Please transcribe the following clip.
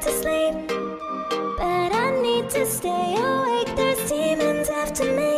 to sleep. But I need to stay awake, there's demons after me.